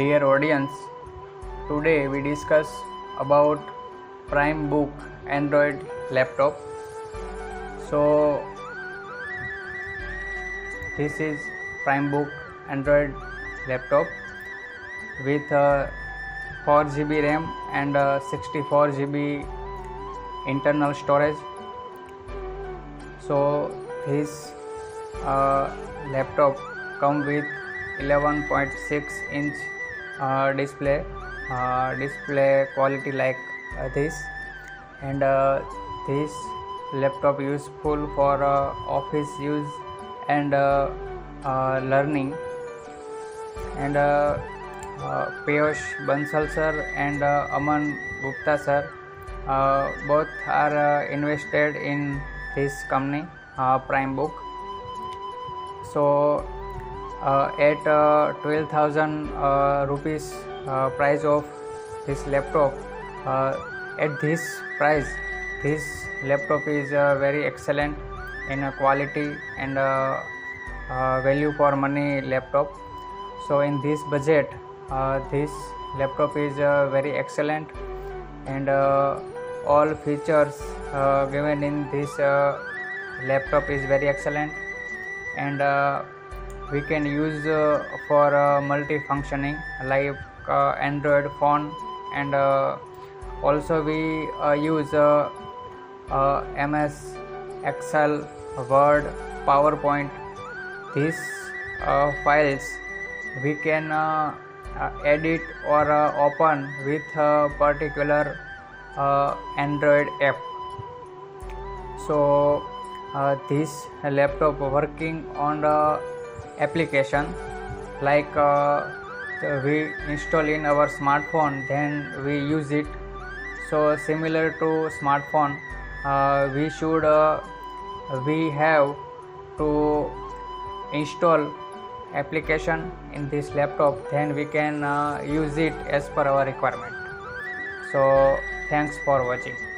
Dear audience, today we discuss about Primebook Android laptop. So this is Primebook Android laptop with uh, 4 GB RAM and uh, 64 GB internal storage. So this uh, laptop come with 11.6 inch display uh, display quality like uh, this. And uh, this laptop useful for uh, office use and uh, uh, learning. And uh, uh, Piyush Bansal sir and uh, Aman Gupta sir uh, both are uh, invested in this company uh, Primebook so uh, at uh, 12000 uh, rupees uh, price of this laptop. Uh, at this price this laptop is uh, very excellent in uh, quality and uh, uh, value for money laptop. So in this budget uh, this laptop is uh, very excellent and uh, all features uh, given in this uh, laptop is very excellent and uh, we can use uh, for uh, multi-functioning like uh, android phone and also we use ms excel word powerpoint. These uh, files we can uh, edit or open with a particular android app. So this laptop working on the application like uh, we install in our smartphone then we use it. So similar to smartphone uh, we should uh, we have to install application in this laptop then we can uh, use it as per our requirement. So thanks for watching